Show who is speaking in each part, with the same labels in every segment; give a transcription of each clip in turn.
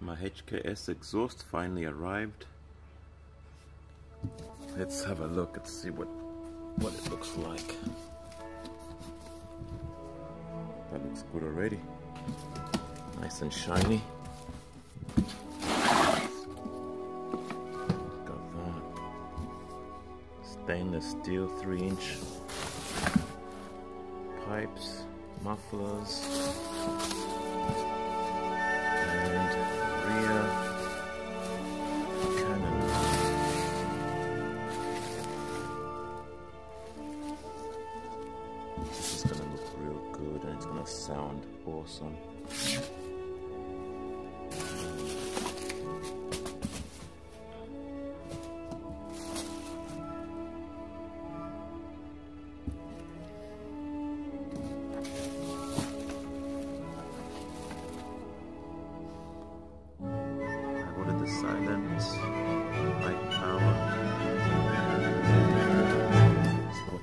Speaker 1: My HKS exhaust finally arrived. Let's have a look and see what what it looks like. That looks good already. Nice and shiny. Got that. Stainless steel 3 inch pipes, mufflers, and This is gonna look real good and it's gonna sound awesome.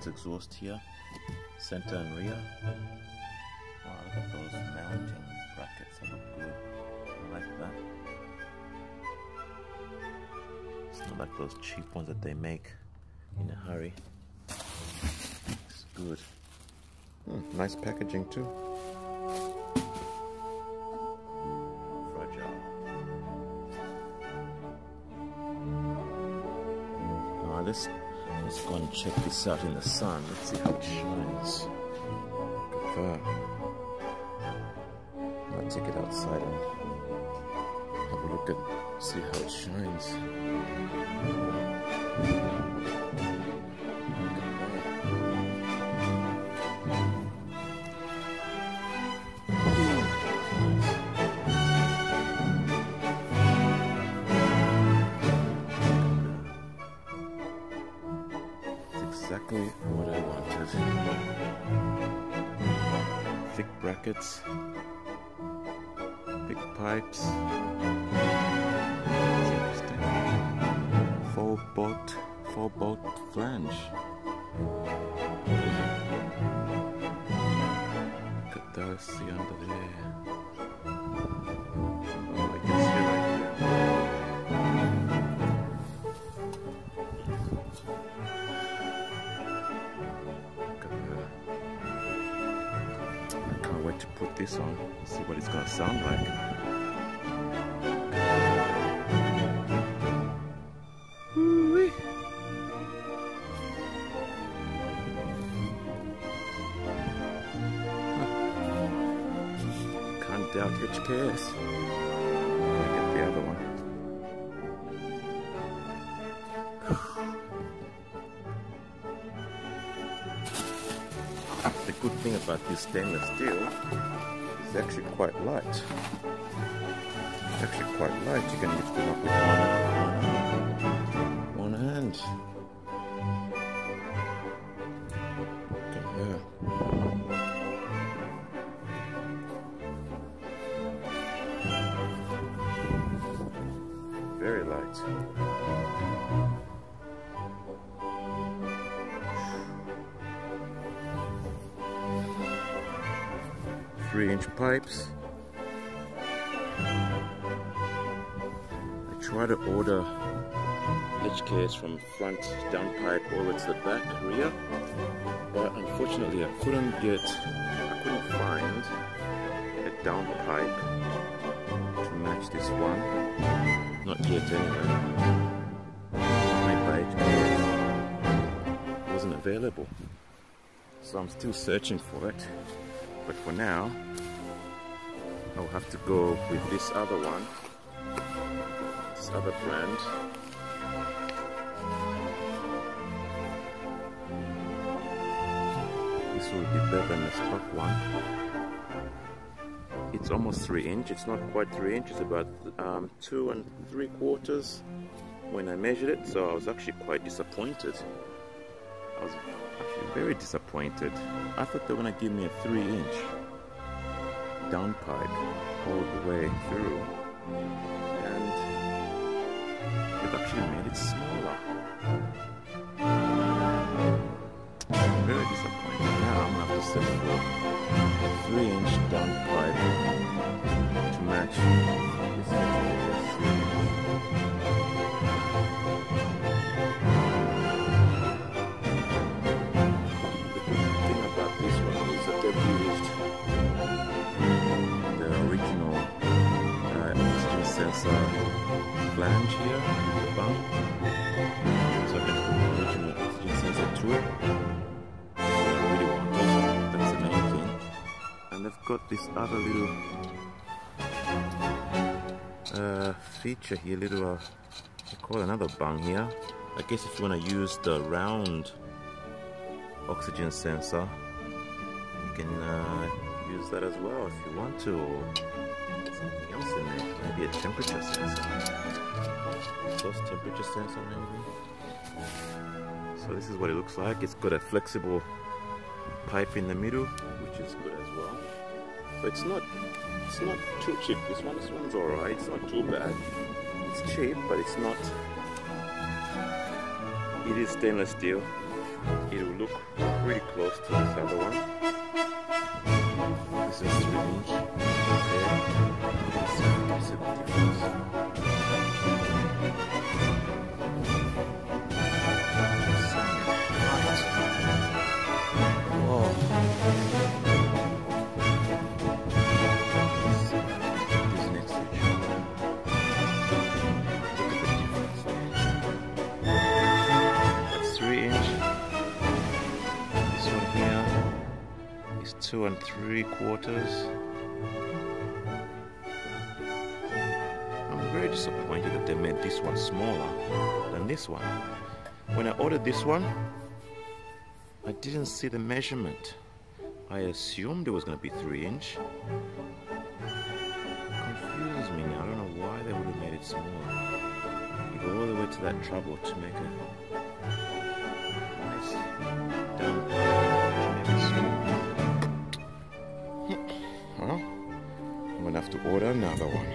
Speaker 1: Exhaust here, center and rear. Wow, look at those mounting brackets, they look good. I like that. It's not like those cheap ones that they make in a hurry. It's good. Hmm, nice packaging too. Go and check this out in the sun. Let's see how it shines. Look. I'll take it outside and have a look at see how it shines. Brackets, big pipes. Full bolt, full bolt flange. At those, see under there. To put this see what it's gonna sound like. Can't doubt HKS. I about this stainless steel is actually quite light. It's actually quite light. You can lift them up with one three inch pipes. I try to order HKS from front downpipe all the way to the back rear, but unfortunately I couldn't get, I couldn't find a downpipe to match this one. Not yet anyway. Made by HKS. Wasn't available. So I'm still searching for it. But for now, I'll have to go with this other one, this other brand. This will be better than the stock one. It's almost three inch. It's not quite three inches, it's about um, two and three quarters when I measured it. So I was actually quite disappointed. I was actually very disappointed. I thought they were gonna give me a three inch downpipe all the way through. And they've actually made it smaller. I'm very disappointed. Now I'm gonna have to settle for a three inch uh, flange here, the bung, so I can put the original oxygen sensor to it. I really want it. That's the main thing. And they've got this other little uh, feature here, little, uh, they call another bung here. I guess if you want to use the round oxygen sensor, you can uh, use that as well if you want to, something else in there, maybe a temperature sensor. Source temperature sensor maybe. So this is what it looks like. It's got a flexible pipe in the middle, which is good as well. So it's not it's not too cheap. This one this one's alright, it's not too bad. It's cheap but it's not it is stainless steel. It will look pretty close to this other one. This is 3 inch. Two and three quarters. I'm very disappointed that they made this one smaller than this one. When I ordered this one, I didn't see the measurement. I assumed it was going to be three inch. Confuses me now. I don't know why they would have made it smaller. You go all the way to that trouble to make it nice to order another one.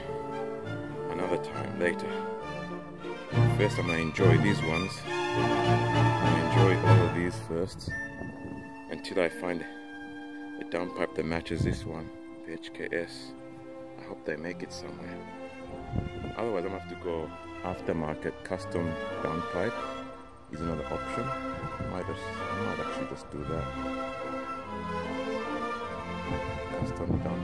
Speaker 1: Another time later. First I'm gonna enjoy these ones. Gonna enjoy all of these first until I find a downpipe that matches this one, the HKS. I hope they make it somewhere. Otherwise, I'm gonna have to go aftermarket custom downpipe. Is another option. I might, just, I might actually just do that. Custom 3